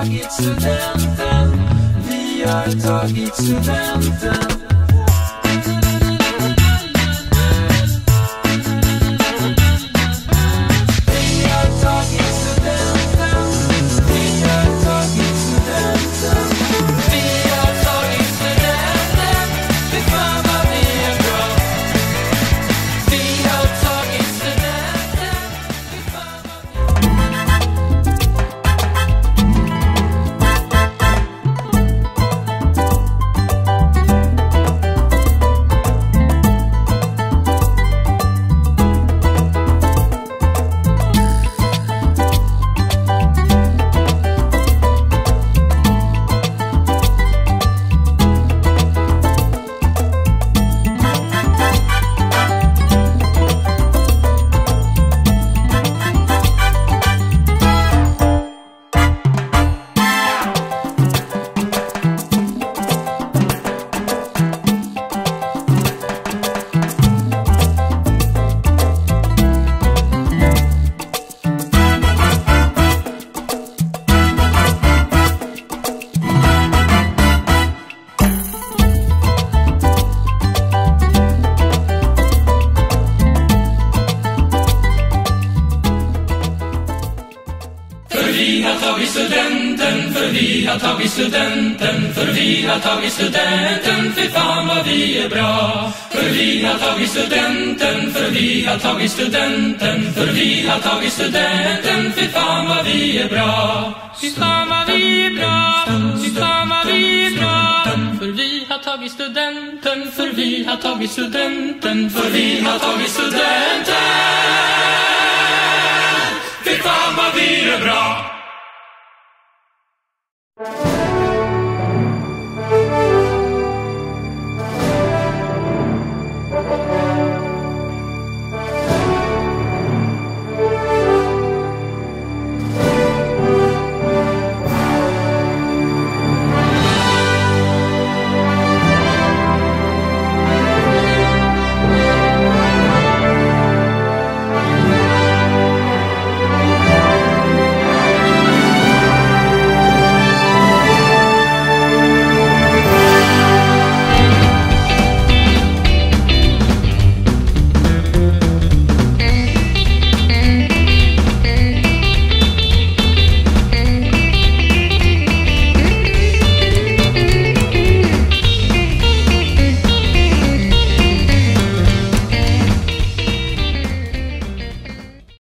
har tagit studenten. Vi har tagit studenten. Vi för vi har tagit studenten, för vi har tagit studenten, fy fan vad vi är bra. För vi har tagit studenten, för vi har tagit studenten, för vi har tagit studenten, fy fan vad vi är bra. Fy fan vad vi är bra, fy fan vad vi är bra. För vi har tagit studenten, för vi har tagit studenten, för vi har tagit studenten. Fy fan vad vi är bra!